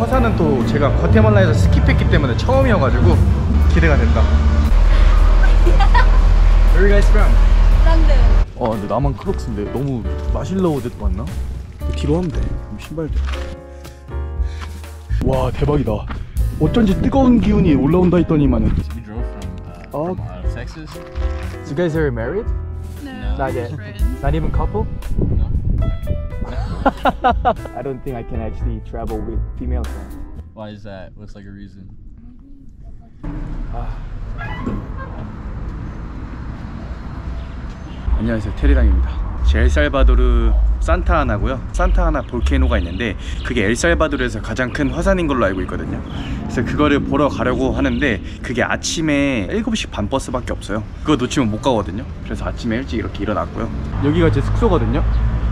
화산은 또 제가 과테말라에서 스킵했기 때문에 처음이어가지고 기대가 된다. Where are you guys from? 런던. 아 근데 나만 크록스인데 너무 마실러우드도 맞나? 뒤로 하면 돼 그럼 신발도 와 대박이다 어쩐지 뜨거운 기운이 올라온다 했더니만은 We drove from uh, Oh. from uh, Texas. So you guys are married? No. Not yet. friends. Not even couple? No. I don't think I can actually travel with female friends. Why is that? What's like a reason? 안녕하세요. 테리랑입니다. 제 엘살바도르 산타하나고요. 산타하나 볼케이노가 있는데 그게 엘살바도르에서 가장 큰 화산인 걸로 알고 있거든요. 그래서 그거를 보러 가려고 하는데 그게 아침에 7시 반 버스밖에 없어요. 그거 놓치면 못 가거든요. 그래서 아침에 일찍 이렇게 일어났고요. 여기가 제 숙소거든요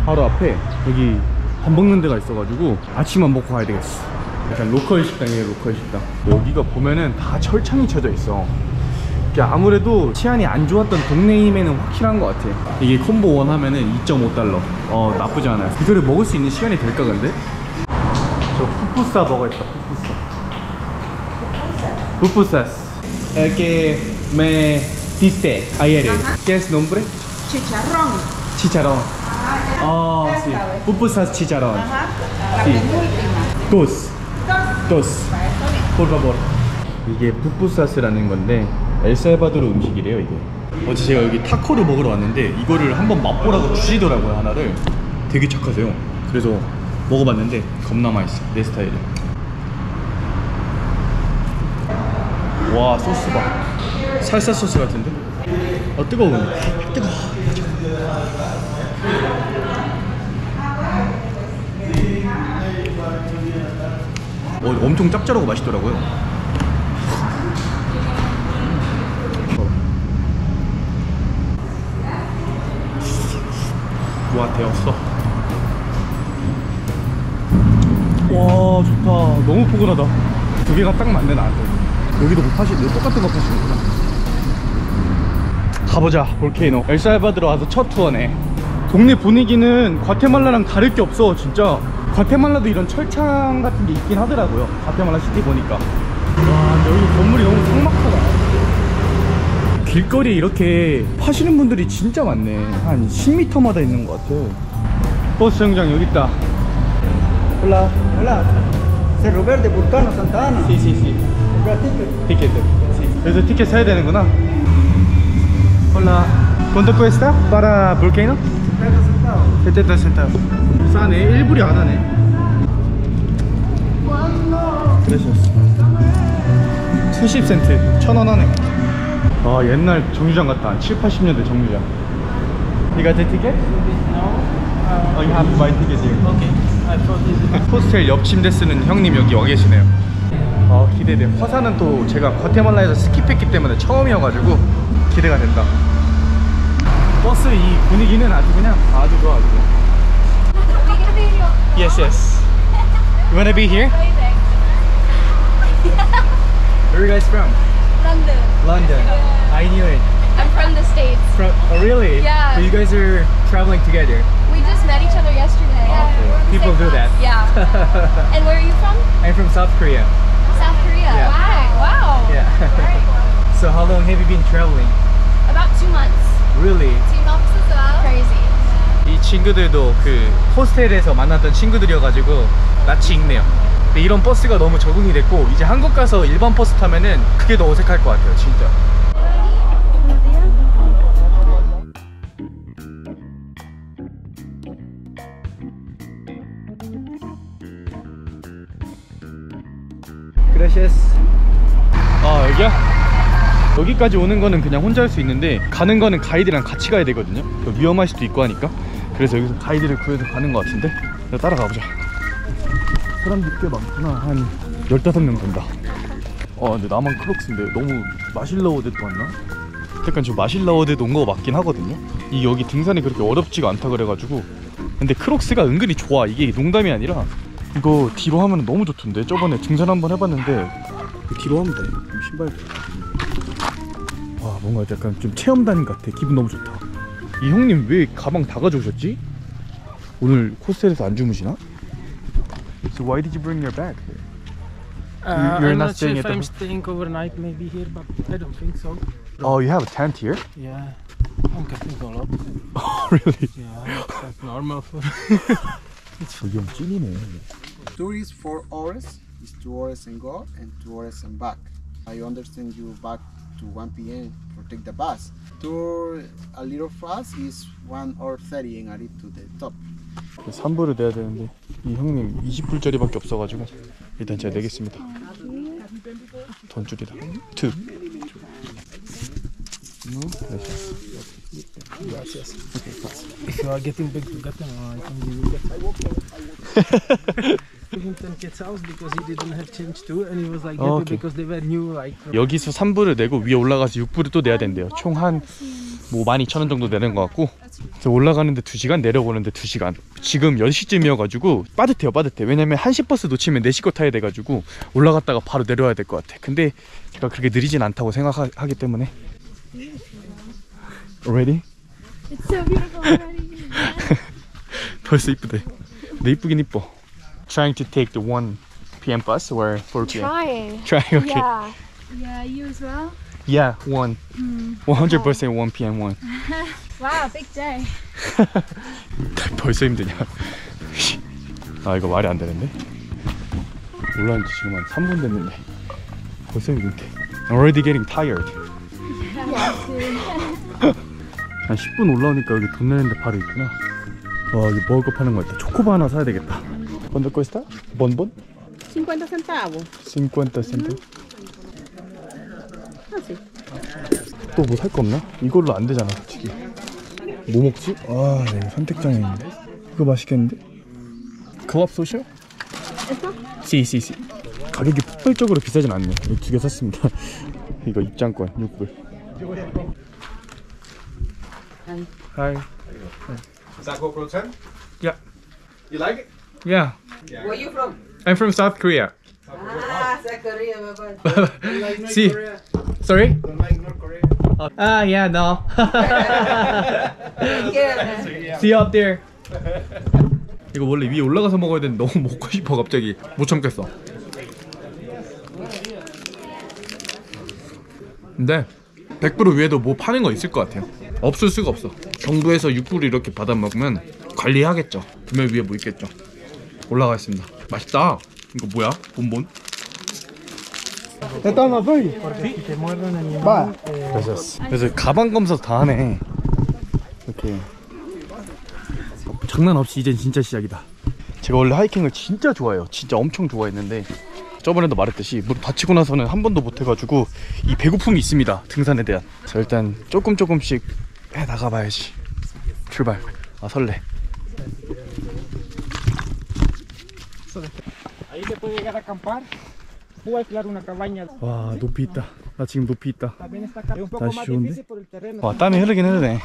바로 앞에 여기 밥 먹는 데가 있어가지고 아침만 먹고 가야 되겠어. 약간 local 식당이에요 local 식당. 여기가 보면은 다 철창이 쳐져 있어. 이게 아무래도 치안이 안 좋았던 동네임에는 확실한 것 같아. 이게 combo one 하면은 2.5달러. 어 나쁘지 않아요. 이거를 먹을 수 있는 시간이 될까 근데? 저 푸푸사 먹어야겠다 푸푸사 pupusas 이렇게 me diste ayer ¿qué es nombre? Chicharrón. chicharrón ah sí pupusas chicharrón Ajá. Sí. dos dos por favor 이게 푸푸사스라는 건데 엘살바도르 음식이래요 이게. 어제 제가 여기 타코를 먹으러 왔는데 이거를 한번 맛보라고 주시더라고요 하나를. 되게 착하세요. 그래서 먹어봤는데 겁나 맛있어 내 스타일이야 와 소스 봐. 살사 소스 같은데? 어 뜨거워 뜨거워 어, 엄청 짭짤하고 맛있더라고요. 와, 되었어. 와, 좋다. 너무 포근하다. 두 개가 딱 맞네, 나한테. 여기도 뭐 파시네. 똑같은 거 파시는구나. 가보자, 볼케이노. 엘살바드로 와서 첫 투어네. 동네 분위기는 과테말라랑 다를 게 없어, 진짜. 과테말라도 이런 철창 같은 게 있긴 하더라고요. 과테말라 시티 보니까. 와, 근데 여기 건물이 너무 삭막하다. 길거리에 이렇게 파시는 분들이 진짜 많네. 한 10m마다 있는 것 같아. 버스 정장 여기 있다. 올라. Hola. Cerro Verde, Vulcano, Santa Ana. 시시시. Comprar ticket. 티켓. 그래서 티켓 사야 되는구나. Hola. ¿Cuánto cuesta para volcano? 70 50 centavos. centavos. 싸네. 일불이 안 하네. 그래셨어. 70센트. 천원 하네. 아, 옛날 정류장 같다. 한 7, 80년대 정류장. You got the ticket? No. Oh, you have to buy ticket here. Okay. 호스텔 옆 침대 쓰는 형님 여기 와 계시네요. 아, 기대돼. 화산은 또 제가 과테말라에서 스킵했기 때문에 처음이어가지고 기대가 된다. 버스 이 분위기는 아주 그냥 아주 좋아, 아주 좋아. Yes, yes. You wanna be here? Where are you guys from? London. London. I knew it. I'm from the States. From, oh, really? Yeah. So you guys are traveling together. We just met each other yesterday. Oh, okay. People do that. Yeah. and where are you from? I'm from South Korea. South Korea. Yeah. Wow. Wow. Yeah. so how long have you been traveling? About two months. Really? 친구들도 그 호스텔에서 만났던 친구들이어가지고 낯이 익네요. 근데 이런 버스가 너무 적응이 됐고 이제 한국 가서 일반 버스 타면은 그게 더 어색할 것 같아요, 진짜. 아 여기야? 여기까지 오는 거는 그냥 혼자 할 수 있는데 가는 거는 가이드랑 같이 가야 되거든요 위험할 수도 있고 하니까 그래서 여기서 가이드를 구해서 가는 거 같은데? 자, 따라가 보자. 사람들이 꽤 많구나. 한 15명 된다. 아 근데 나만 크록스인데 너무 마실러우드도 왔나? 약간 저 마실러우드도 온 거 맞긴 하거든요. 이 여기 등산이 그렇게 어렵지가 않다 그래가지고. 근데 크록스가 은근히 좋아. 이게 농담이 아니라 이거 뒤로 하면 너무 좋던데? 저번에 등산 한번 해봤는데. 뒤로 하면 돼. 신발도 와 뭔가 약간 좀 체험단 같아. 기분 너무 좋다 이 형님 왜 가방 다 가져오셨지? 오늘 호스텔에서 안 주무시나? So why did you bring your bag? Uh, You're I'm not not, sure staying if at the I'm ho- staying overnight maybe here, but I don't think so. Oh, you have a tent here? Yeah, I'm getting all up. Oh, really? Yeah, like normal for. 저기 형 찐이네. Tour is four hours. It's two hours and go and two hours and back. I understand you back to 1 p.m. for take the bus. Tour a little fast is one hour 30 and add it to the top. 3불을 내야 되는데 이 형님 20불짜리밖에 없어가지고 일단 제가 내겠습니다. 돈줄이다. 투. No, gracias. If you are getting big together, uh, I think you will get. Give 10 kids house because he didn't have change too, and he was like happy okay. because they were new, like. 여기서 3불을 내고 위에 올라가서 6불을 또 내야 된대요. 총 한 뭐 12,000원 정도 내는 것 같고 그래서 올라가는데 2시간 내려오는데 2시간 지금 10시쯤이어가지고 빠듯해요 빠듯해 왜냐면 1시 버스 놓치면 4시 거 타야 돼가지고 올라갔다가 바로 내려와야 될 것 같아 근데 제가 그렇게 느리진 않다고 생각하기 때문에 Ready? It's so beautiful already. 벌써 이쁘대 내 이쁘긴 이뻐 Trying to take the 1 p.m. bus or 4 p.m. Trying. Trying okay Yeah. Yeah, you as well? Yeah, 1 100% 1 p.m. 1 Wow, big day. 벌써 힘드냐 아 이거 말이 안 되는데 올라온 지 지금 한 3분 됐는데 벌써 힘든데 I'm already getting tired 한 10분 올라오니까 여기 돈 내는데 바로 있구나 와 여기 먹을 거 파는 거 있다 초코바 하나 사야 되겠다 ¿Cuánto cuesta? ¿Bonbon? 50 centavos. 50 cento 또뭐 살 거 없나? 이걸로 안 되잖아 솔직히 뭐 먹지? 아 네, 선택장애 있는데 이거 맛있겠는데? 클럽 소셜? 시시 시 가격이 폭발적으로 비싸진 않네 이거 두개 샀습니다 이거 입장권 6불 Hi that GoPro 10? Yeah. You like it? Yeah Where you from? I'm from South Korea Ah, South Korea, bye-bye. See Sorry? Don't like North Korea? Ah yeah no Yeah. See you up there. 이거 원래 위에 올라가서 먹어야 되는데 너무 먹고 싶어 갑자기 못 참겠어. 근데 100불 위에도 뭐 파는 거 있을 것 같아요. 없을 수가 없어. 정부에서 6불 이렇게 받아 먹으면 관리하겠죠. 분명 위에 뭐 있겠죠. 올라가겠습니다. 맛있다. 이거 뭐야? 본본? 그래서 그래서 가방 검사 다 하네. 이렇게 장난 없이 이젠 진짜 시작이다. 제가 원래 하이킹을 진짜 좋아해요. 진짜 엄청 좋아했는데 저번에도 말했듯이 무릎 다치고 나서는 한 번도 못 해가지고 이 배고픔이 있습니다. 등산에 대한. 그래서 일단 조금 조금씩 해 나가봐야지. 출발. 아 설레. Ahí se puede llegar a acampar. Puedo alquilar una cabaña. 와 높이 있다. 나 지금 높이 있다. También está acá. Es un poco Dash más 좋은데? difícil por el terreno. 와 땀이 흐르긴 흐르네.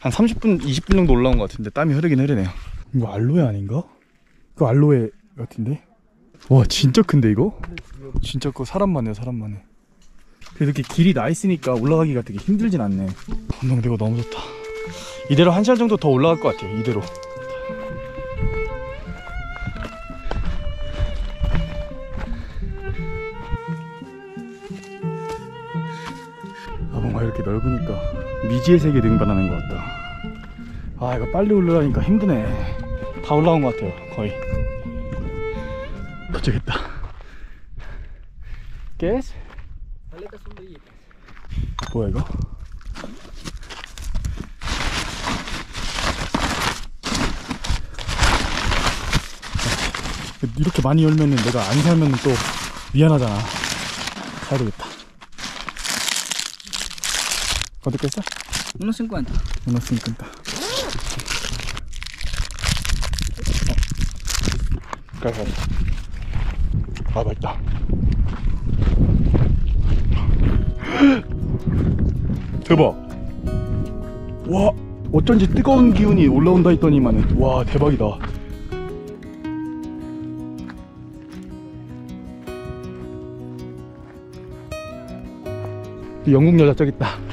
한 30분, 20분 정도 올라온 것 같은데 땀이 흐르긴 흐르네요. 이거 알로에 아닌가? 이거 알로에 같은데? 와 진짜 큰데 이거? 진짜 커 사람만 해요 사람만 해. 그래도 이렇게 길이 나 있으니까 올라가기가 되게 힘들진 않네. 근데 이거 너무 좋다. 이대로 한 시간 정도 더 올라갈 것 같아요. 이대로. 넓으니까 미지의 세계 등반하는 것 같다. 아 이거 빨리 올라가니까 힘드네. 다 올라온 것 같아요 거의. 도착했다. 깨스? 뭐야 이거? 이렇게 많이 열면은 내가 안 사면은 또 미안하잖아. 사야 되겠다. ¿Cuánto cuesta? Unos 50. Unos 50. Gracias. 아 맛있다. 대박. 와 어쩐지 뜨거운 기운이 올라온다 했더니만은 와 대박이다. 이 영국 여자 저기 있다.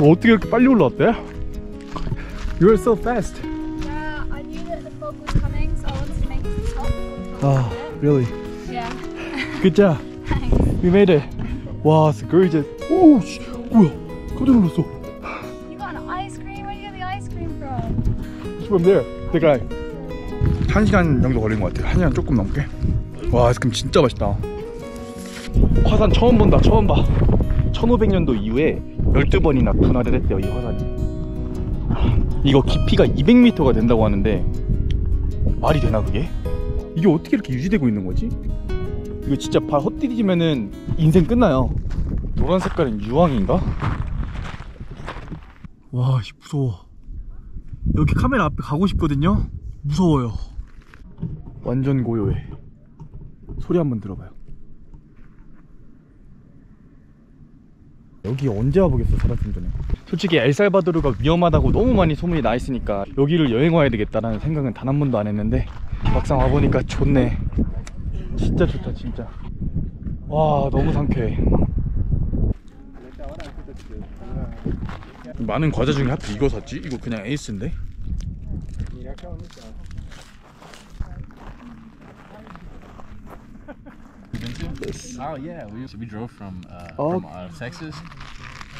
어, 어떻게 이렇게 빨리 올라왔대? You're so fast. Yeah, I knew that the fog was coming, so I wanted to make the top. Ah, it. really? Yeah. Good job. We made it. 와, it's gorgeous. 오, 씨, 뭐야? 깜짝 놀랐어. You got an ice cream? Where do you get the ice cream from? From there. The guy. 한 시간 정도 걸린 것 같아요. 한 시간 조금 넘게. 와, 아이스크림 진짜 맛있다. 화산 처음 본다. 처음 봐. 1500년도 이후에 12번이나 분화를 했대요. 이 화산이. 이거 깊이가 200m가 된다고 하는데 말이 되나 그게? 이게 어떻게 이렇게 유지되고 있는 거지? 이거 진짜 발 헛디디면은 인생 끝나요. 노란 색깔은 유황인가? 와, 씨, 무서워. 여기 카메라 앞에 가고 싶거든요. 무서워요. 완전 고요해. 소리 한번 들어봐요. 여기 언제 와보겠어 살았으면 전에 솔직히 엘살바도르가 위험하다고 너무 많이 소문이 나 있으니까 여기를 여행 와야 되겠다라는 생각은 단 한 번도 안 했는데 막상 와보니까 좋네 진짜 좋다 진짜 와 너무 상쾌해 많은 과자 중에 하필 이거 샀지? 이거 그냥 에이스인데? You? Oh yeah, we so we drove from uh, Oh. from uh, Texas.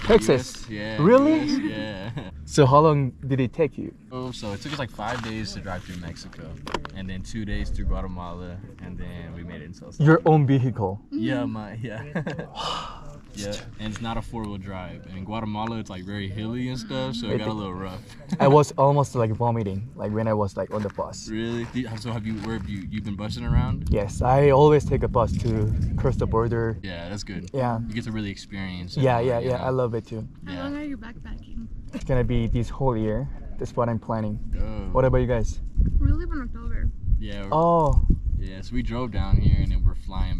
Texas? US, yeah. Really? US, yeah. So how long did it take you? Oh, so it took us like five days to drive through Mexico, and then two days through Guatemala, and then we made it in El Your own vehicle Yeah, my yeah. yeah, and it's not a four wheel drive. And in Guatemala, it's like very hilly and stuff, so it got a little rough. I was almost like vomiting like when I was like on the bus really? So have you where have you You've been busting around? Yes, I always take a bus to cross the border Yeah, that's good. Yeah You get to really experience. it Yeah, yeah, yeah, know? I love it too How Yeah. long are you backpacking? It's gonna be this whole year That's what I'm planning Oh. What about you guys? We leave in October. Yeah. we're- Oh, Yeah. So we drove down here and then we're flying back.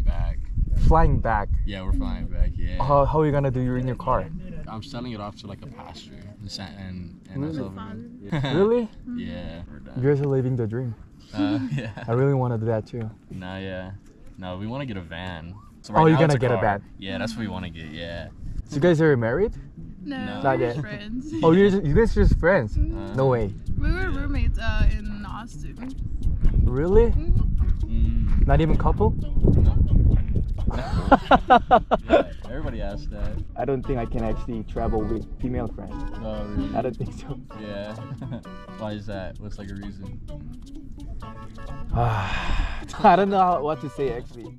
Flying back Yeah, we're flying back. Yeah. How, how are you gonna do You're in your car? I'm selling it off to like a pastor in and and that's Really? over. Yeah. Really? Yeah. We're You guys are living the dream Uh, yeah. I really wanna do that too No, yeah. No, we want to get a van. So Oh, you're gonna get a van. Yeah, that's what we want to get. Yeah. So you guys are married? No, No. Not yet. friends. Oh, you're just, you guys are just friends? Uh, No way We were roommates uh, in Austin. Really? Mm, Not even couple? yeah, everybody asks that. I don't think I can actually travel with female friends Oh, really? I don't think so Yeah. Why is that? What's like a reason? I don't know how, what to say actually.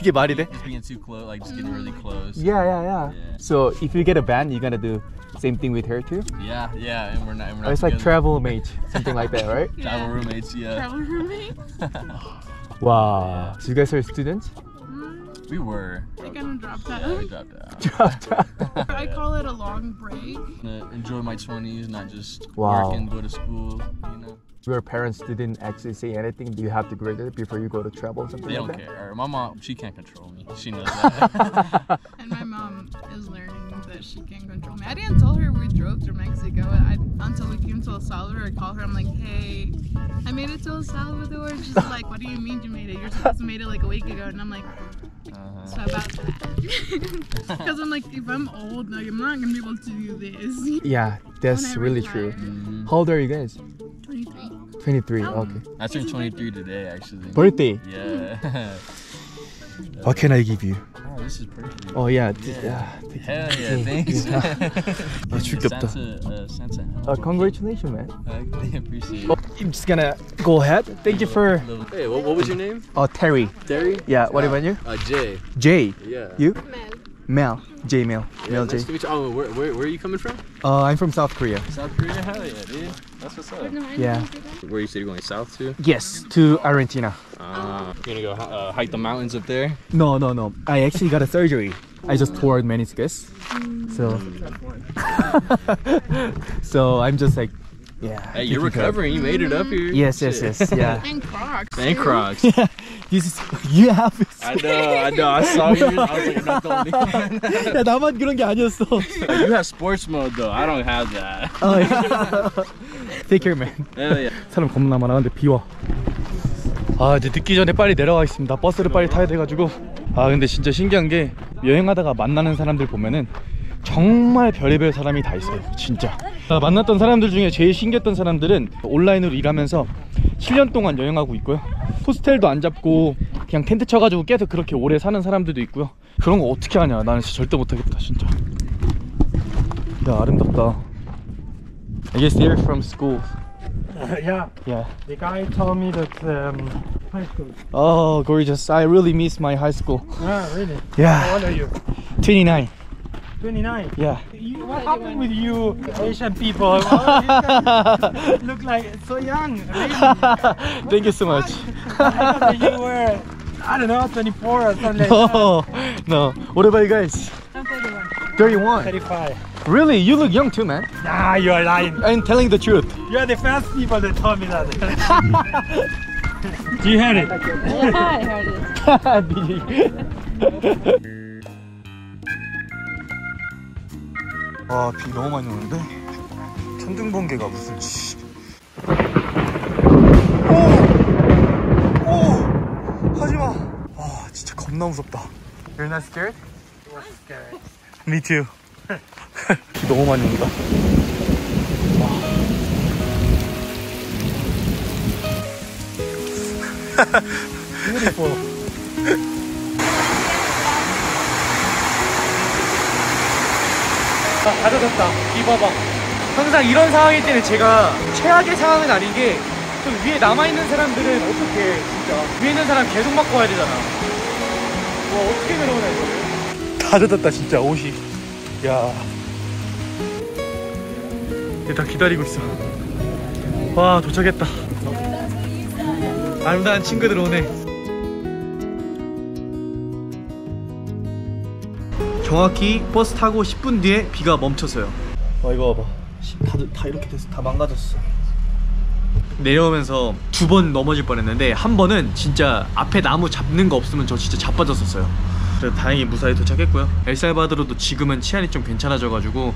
이게 말이 돼? Just being too close, like just getting really close. Yeah, yeah, yeah. Yeah. So if you get a band, you're gonna do same thing with her too? Yeah, yeah, and we're not. And we're Or not it's like together. travel mate, something like that, right? Travel roommates. Yeah. Travel roommate. Wow. So you guys are students? We were. We kind of dropped Yeah, we out. dropped out. I call it a long break. Enjoy my 20s, not just Wow. work and go to school. You know, Your parents didn't actually say anything. Do you have to graduate before you go to travel or something they like don't that? care. My mom, she can't control me. She knows that. And my mom is learning that she can't control me. I didn't tell her we drove through Mexico I, until we came to El Salvador. I called her. I'm like, hey, I made it to El Salvador. She's like, what do you mean you made it? You're supposed to made it like a week ago. And I'm like, Uh-huh. so about that. Because I'm like, if I'm old, like I'm not gonna be able to do this. Yeah, that's really retire. true. Mhm. How old are you guys? 23. 23. Oh. Okay. I turned 23 today, actually. Birthday. Yeah. What can I give you? oh, this is perfect. Oh yeah. Yeah. th- Hell yeah, thanks. 아, 죽겠다. Santa, uh, Santa. Uh, congratulations, man. I appreciate Oh, it. I'm just gonna go ahead. Thank you for Hey, what, what was your name? uh, Terry. Terry? Yeah. What about you? Uh, Jay. Jay. Yeah. You? Mel. J Mel. Mel J. Nice to meet you. Oh, where, where, where are you coming from? Uh, I'm from South Korea. South Korea? Hell yeah, dude. That's what's up. Yeah. Where you said you're going south to? Yes, to Argentina. Uh, you're gonna go uh, hike the mountains up there? No, no, no. I actually got a surgery. I just tore meniscus. So, so I'm just like, yeah. Hey, you're taking care of- recovering. You made it up here. Yes, yes, Shit. yes. Yeah. And Crocs. And Crocs. this is you have. I know, I know. I saw you. I was like, you're not the only one. 야 나만 그런 게 아니었어. you have sports mode though. I don't have that. 어, 야. Take care, man. Hell yeah. 사람 겁나 많아. 근데 비 와. 아 이제 늦기 전에 빨리 내려가겠습니다. 버스를 빨리 타야 돼가지고. 아 근데 진짜 신기한 게 여행하다가 만나는 사람들 보면은 정말 별의별 사람이 다 있어요. 진짜. 아, 만났던 사람들 중에 제일 신기했던 사람들은 온라인으로 일하면서 7년 동안 여행하고 있고요. 호스텔도 안 잡고 그냥 텐트 쳐가지고 계속 그렇게 오래 사는 사람들도 있고요 그런 거 어떻게 하냐 나는 진짜 절대 못하겠다 진짜 야 아름답다 I guess they're from school yeah, Yeah the guy told me that um, high school. Oh gorgeous I really miss my high school Ah, really? How Yeah old are you? 29 29. Yeah You, what happened with you Asian people? You guys look like so young. Really? Thank you so much I thought that you were, I don't know, 24 or something like that. No no What about you guys? I'm 31. 31 35. Really? You look young too man Nah, you are lying. I'm telling the truth You are the first people that told me that. Do you hear it? 와, 비 너무 많이 오는데? 천둥 번개가 무슨 씨. 오! 오! 하지 마! 와, 진짜 겁나 무섭다. You're not scared? Me too. 비 너무 많이 온다. Beautiful. 아, 가져졌다. 비 봐봐. 항상 이런 상황일 때는 제가 최악의 상황은 아닌 게, 좀 위에 남아있는 사람들은 어떻게, 진짜. 위에 있는 사람 계속 맞고 와야 되잖아. 와, 어떻게 내려오냐, 이거를. 다 젖었다, 진짜, 옷이. 야. 얘 다 기다리고 있어. 와, 도착했다. 아름다운 친구들 오네. 정확히 버스 타고 10분 뒤에 비가 멈췄어요. 와 이거 봐봐. 씨, 다들 다 이렇게 돼서 다 망가졌어. 내려오면서 두 번 넘어질 뻔했는데 한 번은 진짜 앞에 나무 잡는 거 없으면 저 진짜 자빠졌었어요. 그래서 다행히 무사히 도착했고요. 엘살바도르도 지금은 치안이 좀 괜찮아져가지고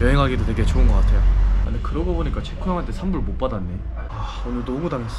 여행하기도 되게 좋은 것 같아요. 아, 근데 그러고 보니까 체코 형한테 산불 못 받았네. 아 오늘 너무 당했어.